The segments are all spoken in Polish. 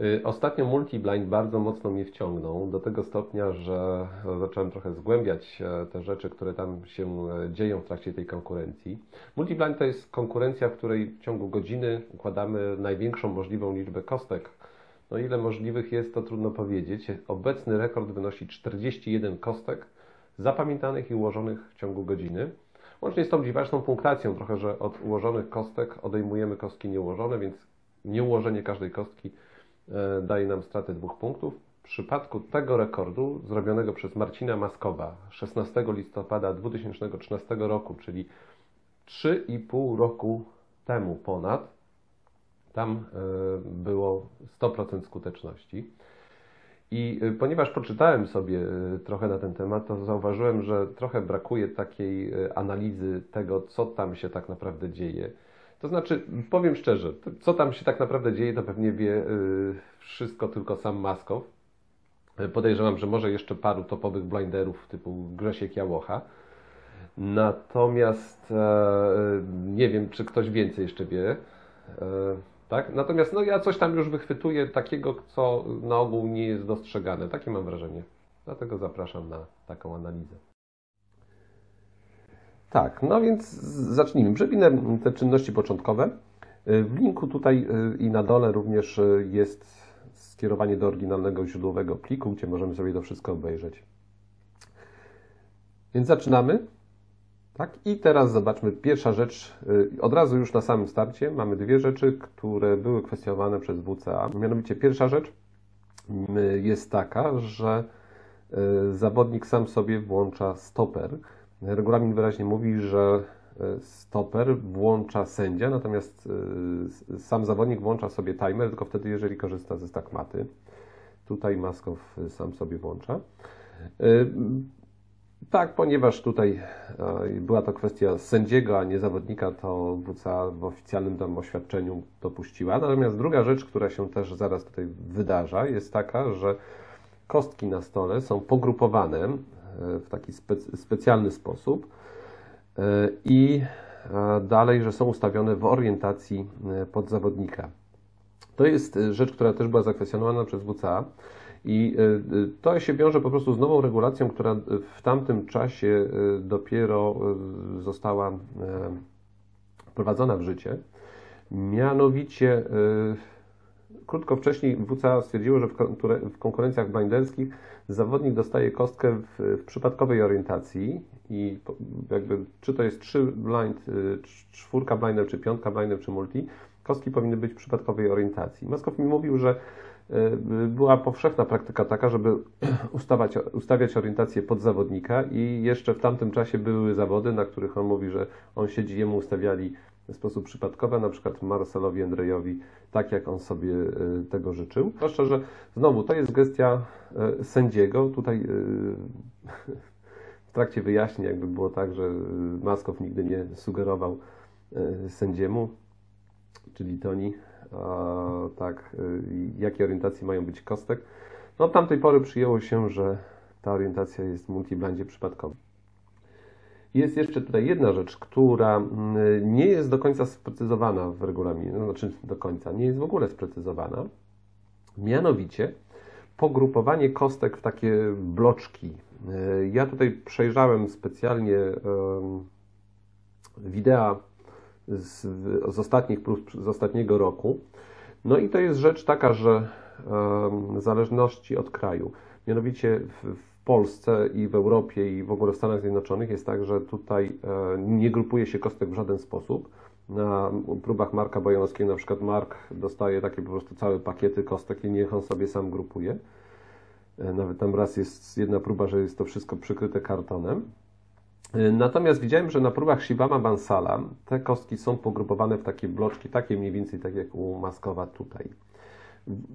Y, Ostatnio multiblind bardzo mocno mnie wciągnął do tego stopnia, że zacząłem trochę zgłębiać e, te rzeczy, które tam się e, dzieją w trakcie tej konkurencji. Multiblind to jest konkurencja, w której w ciągu godziny układamy największą możliwą liczbę kostek. No ile możliwych jest, to trudno powiedzieć. Obecny rekord wynosi 41 kostek zapamiętanych i ułożonych w ciągu godziny. Łącznie z tą dziwaczną punktacją, trochę, że od ułożonych kostek odejmujemy kostki nieułożone, więc nieułożenie każdej kostki daje nam stratę dwóch punktów. W przypadku tego rekordu, zrobionego przez Marcina Maskowa 16 listopada 2013 roku, czyli 3,5 roku temu ponad, tam e, było 100% skuteczności. I y, ponieważ poczytałem sobie trochę na ten temat, to zauważyłem, że trochę brakuje takiej analizy tego, co tam się tak naprawdę dzieje. To znaczy, powiem szczerze, co tam się tak naprawdę dzieje, to pewnie wie wszystko tylko sam Maskow. Podejrzewam, że może jeszcze paru topowych blinderów typu Grzesiek Jałocha. Natomiast e, nie wiem, czy ktoś więcej jeszcze wie. E, tak? Natomiast no, ja coś tam już wychwytuję takiego, co na ogół nie jest dostrzegane. Takie mam wrażenie. Dlatego zapraszam na taką analizę. Tak, no więc zacznijmy. Przewinę te czynności początkowe. W linku tutaj y, i na dole również y, jest skierowanie do oryginalnego źródłowego pliku, gdzie możemy sobie to wszystko obejrzeć. Więc zaczynamy. Tak, i teraz zobaczmy, pierwsza rzecz, y, od razu już na samym starcie mamy dwie rzeczy, które były kwestionowane przez WCA. Mianowicie pierwsza rzecz y, jest taka, że y, zawodnik sam sobie włącza stoper. Regulamin wyraźnie mówi, że stoper włącza sędzia, natomiast sam zawodnik włącza sobie timer, tylko wtedy, jeżeli korzysta ze stakmaty. Tutaj Maskow sam sobie włącza. Tak, ponieważ tutaj e, była to kwestia sędziego, a nie zawodnika, to WCA w oficjalnym tam oświadczeniu dopuściła. Natomiast druga rzecz, która się też zaraz tutaj wydarza, jest taka, że kostki na stole są pogrupowane e, w taki spe- specjalny sposób e, i dalej, że są ustawione w orientacji pod zawodnika. To jest rzecz, która też była zakwestionowana przez WCA. I e, e, to się wiąże po prostu z nową regulacją, która w tamtym czasie e, dopiero została wprowadzona w życie. Mianowicie, krótko wcześniej WCA stwierdziło, że w konkurencjach blinderskich zawodnik dostaje kostkę w, w przypadkowej orientacji i jakby czy to jest 3 blind, czwórka blindem, czy piątka blindem, czy multi, kostki powinny być w przypadkowej orientacji. Maskow mi mówił, że Y, była powszechna praktyka taka, żeby ustawać, ustawiać orientację pod zawodnika i jeszcze w tamtym czasie były zawody, na których on mówi, że on siedzi, jemu ustawiali w sposób przypadkowy, na przykład Marcelowi Andrejowi, tak jak on sobie y, tego życzył. Zwłaszcza, że znowu to jest gestia y, sędziego. Tutaj w trakcie wyjaśnień jakby było tak, że Maskow nigdy nie sugerował sędziemu, czyli Toni, tak, jakie orientacje mają być kostek. No od tamtej pory przyjęło się, że ta orientacja jest w multiblandzie przypadkowa. Jest jeszcze tutaj jedna rzecz, która mm, nie jest do końca sprecyzowana w regulaminie, no, znaczy do końca, nie jest w ogóle sprecyzowana. Mianowicie pogrupowanie kostek w takie bloczki. Y, ja tutaj przejrzałem specjalnie wideo z, z ostatnich z ostatniego roku. No i to jest rzecz taka, że w zależności od kraju, mianowicie w Polsce i w Europie i w ogóle w Stanach Zjednoczonych jest tak, że tutaj e, nie grupuje się kostek w żaden sposób. Na próbach Marka Bojanowskiego na przykład Mark dostaje takie po prostu całe pakiety kostek i niech on sobie sam grupuje. E, nawet tam raz jest jedna próba, że jest to wszystko przykryte kartonem. Y, natomiast widziałem, że na próbach Shivama Bansala te kostki są pogrupowane w takie bloczki, takie mniej więcej tak jak u Maskowa tutaj.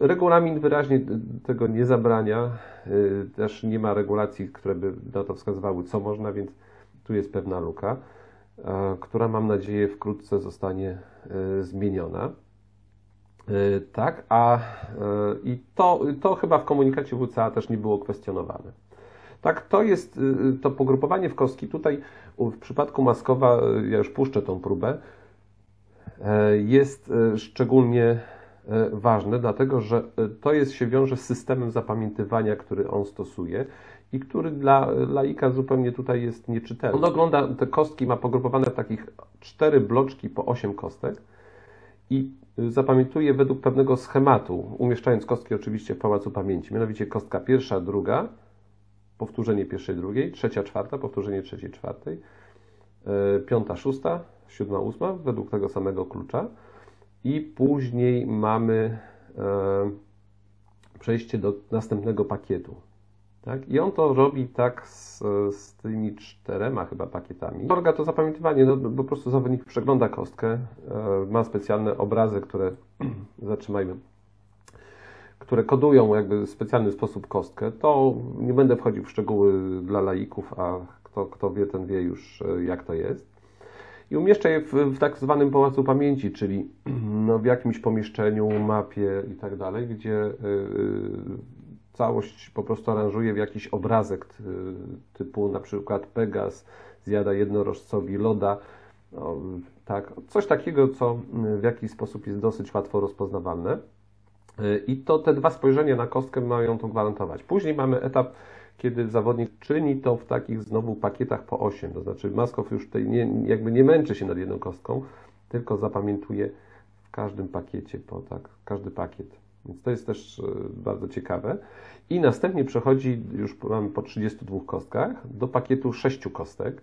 Regulamin wyraźnie tego nie zabrania, y, też nie ma regulacji, które by na to wskazywały, co można, więc tu jest pewna luka, która mam nadzieję wkrótce zostanie y, zmieniona. Tak, a i to, to chyba w komunikacie WCA też nie było kwestionowane. Tak, to jest y, y, to pogrupowanie w kostki. Tutaj w przypadku Maskowa, y, ja już puszczę tą próbę, jest szczególnie ważne, dlatego że to jest, się wiąże z systemem zapamiętywania, który on stosuje i który dla laika zupełnie tutaj jest nieczytelny. On ogląda, te kostki ma pogrupowane w takich cztery bloczki po osiem kostek i zapamiętuje według pewnego schematu, umieszczając kostki oczywiście w pałacu pamięci, mianowicie kostka pierwsza, druga, powtórzenie pierwszej, drugiej, trzecia, czwarta, powtórzenie trzeciej, czwartej, e, piąta, szósta, siódma, ósma, według tego samego klucza i później mamy e, przejście do następnego pakietu. Tak? I on to robi tak z, z tymi czterema chyba pakietami. Orga to zapamiętywanie, no, po prostu zawodnik przegląda kostkę, e, ma specjalne obrazy, które, zatrzymajmy, które kodują jakby w specjalny sposób kostkę. To nie będę wchodził w szczegóły dla laików, a kto, kto wie, ten wie już e, jak to jest. I umieszcza je w, w tak zwanym pałacu pamięci, czyli no, w jakimś pomieszczeniu, mapie i tak dalej, gdzie yy, całość po prostu aranżuje w jakiś obrazek typu na przykład Pegas zjada jednorożcowi loda, no, tak, coś takiego, co w jakiś sposób jest dosyć łatwo rozpoznawalne. I to te dwa spojrzenia na kostkę mają to gwarantować. Później mamy etap, kiedy zawodnik czyni to w takich znowu pakietach po 8, to znaczy Maskow już tutaj nie, jakby nie męczy się nad jedną kostką, tylko zapamiętuje w każdym pakiecie, po tak, każdy pakiet. Więc to jest też e, bardzo ciekawe. I następnie przechodzi, już mamy po 32 kostkach, do pakietu 6 kostek.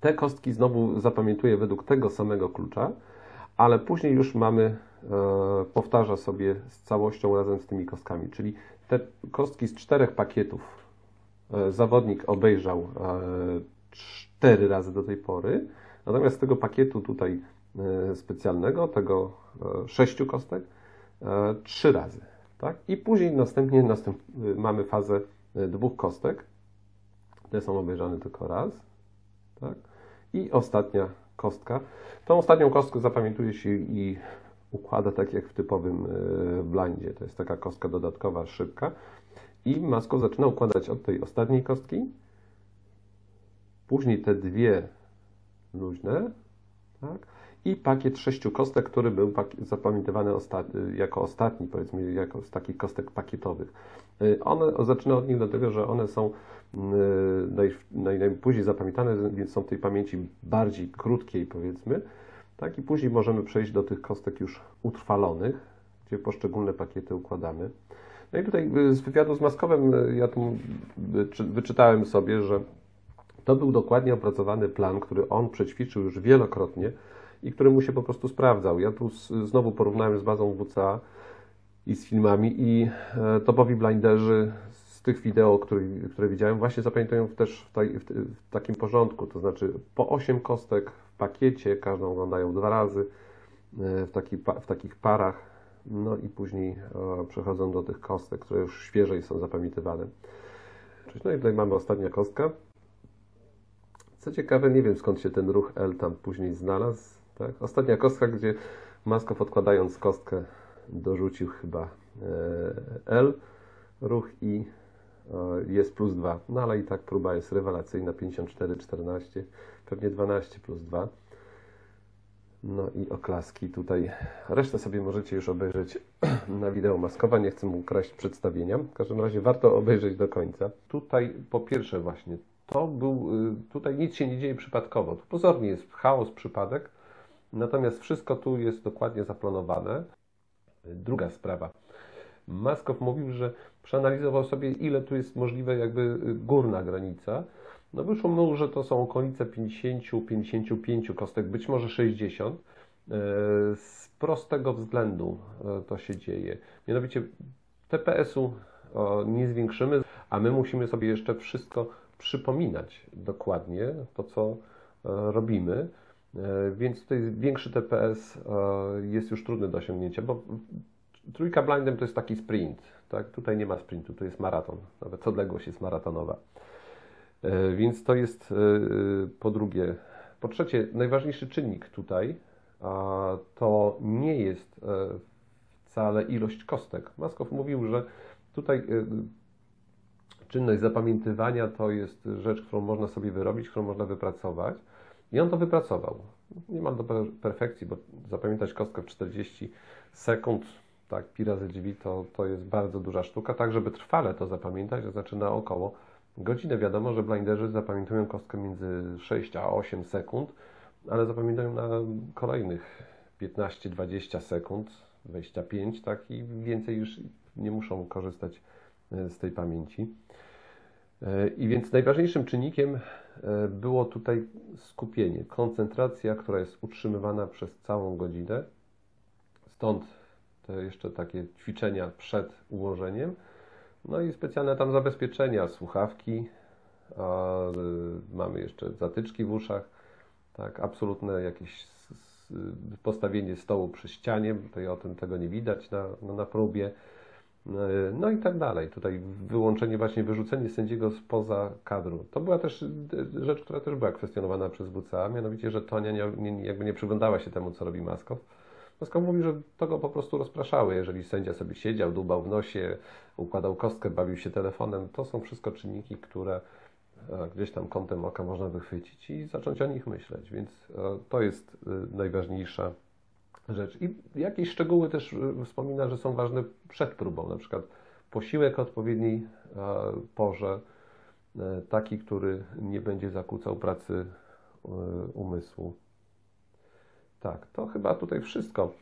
Te kostki znowu zapamiętuje według tego samego klucza, ale później już mamy, e, powtarza sobie z całością razem z tymi kostkami, czyli te kostki z czterech pakietów e, zawodnik obejrzał e, cztery razy do tej pory, natomiast z tego pakietu tutaj e, specjalnego, tego sześciu kostek, trzy razy. Tak? I później następnie następ, mamy fazę dwóch kostek. Te są obejrzane tylko raz. Tak? I ostatnia kostka. Tą ostatnią kostkę zapamiętuje się i układa tak jak w typowym y, blindzie. To jest taka kostka dodatkowa, szybka. I Masko zaczyna układać od tej ostatniej kostki. Później te dwie luźne. Tak? i pakiet sześciu kostek, który był zapamiętywany jako ostatni, powiedzmy, jako z takich kostek pakietowych. Y, one, zacznę od nich dlatego, że one są naj, naj, najpóźniej zapamiętane, więc są w tej pamięci bardziej krótkiej, powiedzmy. Tak, i później możemy przejść do tych kostek już utrwalonych, gdzie poszczególne pakiety układamy. No i tutaj y, z wywiadu z Maskowem ja tu wyczytałem sobie, że to był dokładnie opracowany plan, który on przećwiczył już wielokrotnie, i który mu się po prostu sprawdzał. Ja tu znowu porównałem z bazą WCA i z filmami i e, topowi blinderzy z tych wideo, które, które widziałem, właśnie zapamiętują też w, taj, w, w, takim porządku, to znaczy po 8 kostek pakiecie, każdą oglądają dwa razy e, w, taki, w takich parach, no i później e, przechodzą do tych kostek, które już świeżej są zapamiętywane. No i tutaj mamy ostatnia kostka. Co ciekawe, nie wiem skąd się ten ruch L tam później znalazł. Tak? Ostatnia kostka, gdzie Maskow odkładając kostkę dorzucił chyba e, L, ruch i jest plus 2. No ale i tak próba jest rewelacyjna, 54, 14, pewnie 12 plus 2. No i oklaski tutaj. Resztę sobie możecie już obejrzeć na wideo Maskowa. Nie chcę mu kraść przedstawienia. W każdym razie warto obejrzeć do końca. Tutaj po pierwsze właśnie, to był, y, tutaj nic się nie dzieje przypadkowo. Tu pozornie jest chaos, przypadek. Natomiast wszystko tu jest dokładnie zaplanowane. Druga sprawa. Maskow mówił, że przeanalizował sobie, ile tu jest możliwe jakby górna granica. No wyszło mu, że to są okolice 50-55 kostek, być może 60. E, z prostego względu e, to się dzieje. Mianowicie TPS-u nie zwiększymy, a my musimy sobie jeszcze wszystko przypominać dokładnie, to co e, robimy. Więc tutaj większy TPS jest już trudny do osiągnięcia, bo trójka blindem to jest taki sprint. Tak? Tutaj nie ma sprintu, to jest maraton. Nawet odległość jest maratonowa. E, więc to jest po drugie. Po trzecie, najważniejszy czynnik tutaj to nie jest wcale ilość kostek. Maskow mówił, że tutaj czynność zapamiętywania to jest rzecz, którą można sobie wyrobić, którą można wypracować. I on to wypracował. Nie ma do perfekcji, bo zapamiętać kostkę w 40 sekund, tak, pi razy drzwi to, to jest bardzo duża sztuka, tak żeby trwale to zapamiętać, to znaczy na około godzinę. Wiadomo, że blinderzy zapamiętują kostkę między 6 a 8 sekund, ale zapamiętają na kolejnych 15-20 sekund, 25, tak, i więcej już nie muszą korzystać e, z tej pamięci. E, I więc najważniejszym czynnikiem e, było tutaj skupienie, koncentracja, która jest utrzymywana przez całą godzinę. Stąd te jeszcze takie ćwiczenia przed ułożeniem. No i specjalne tam zabezpieczenia, słuchawki, a, mamy jeszcze zatyczki w uszach, tak, absolutne jakieś postawienie stołu przy ścianie, tutaj o tym tego nie widać na, na próbie. No i tak dalej. Tutaj wyłączenie, właśnie wyrzucenie sędziego spoza kadru. To była też rzecz, która też była kwestionowana przez WCA, mianowicie, że Tonia nie, nie, jakby nie przyglądała się temu, co robi Maskow. Maskow mówi, że to go po prostu rozpraszały. Jeżeli sędzia sobie siedział, dłubał w nosie, układał kostkę, bawił się telefonem, to są wszystko czynniki, które e, gdzieś tam kątem oka można wychwycić i zacząć o nich myśleć. Więc e, to jest e, najważniejsza rzecz. I jakieś szczegóły też wspomina, że są ważne przed próbą, na przykład posiłek o odpowiedniej porze, taki, który nie będzie zakłócał pracy umysłu. Tak, to chyba tutaj wszystko.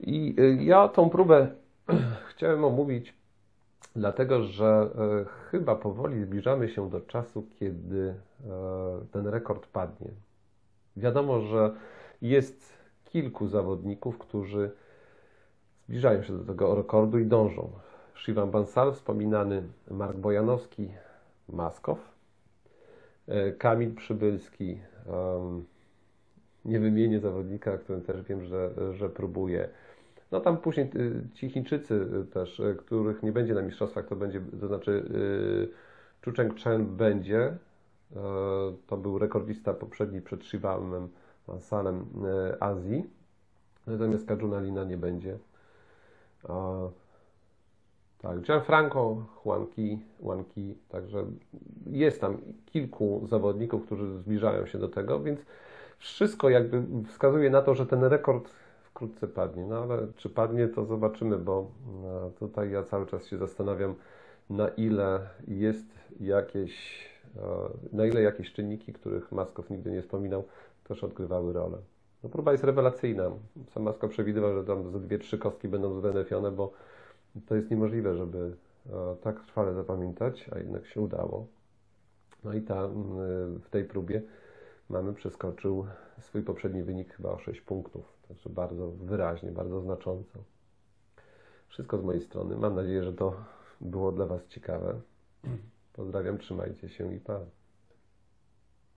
I y, ja tą próbę chciałem omówić, dlatego że e, chyba powoli zbliżamy się do czasu, kiedy ten rekord padnie. Wiadomo, że jest kilku zawodników, którzy zbliżają się do tego rekordu i dążą. Shivam Bansal, wspominany Mark Bojanowski, Maskow, e, Kamil Przybylski, nie wymienię zawodnika, którym też wiem, że, że próbuje. No tam później y, ci Chińczycy y, też, y, których nie będzie na mistrzostwach, to będzie, to znaczy Chu Cheng Chen będzie, to był rekordista poprzedni przed Shivamem Salem e, Azji. Natomiast Kajuna Lina nie będzie. Tak, Gianfranco, Juanki, Juanki, także jest tam kilku zawodników, którzy zbliżają się do tego, więc wszystko jakby wskazuje na to, że ten rekord wkrótce padnie. No ale czy padnie, to zobaczymy, bo no, tutaj ja cały czas się zastanawiam, na ile jest jakieś, na ile jakieś czynniki, których Maskow nigdy nie wspominał, też odgrywały rolę. No, próba jest rewelacyjna. Sam Masko przewidywał, że tam ze dwie, trzy kostki będą zbenefione, bo to jest niemożliwe, żeby e, tak trwale zapamiętać, a jednak się udało. No i ta, w tej próbie mamy przeskoczył swój poprzedni wynik chyba o 6 punktów. Także bardzo wyraźnie, bardzo znacząco. Wszystko z mojej strony. Mam nadzieję, że to było dla Was ciekawe. Pozdrawiam, trzymajcie się i pa.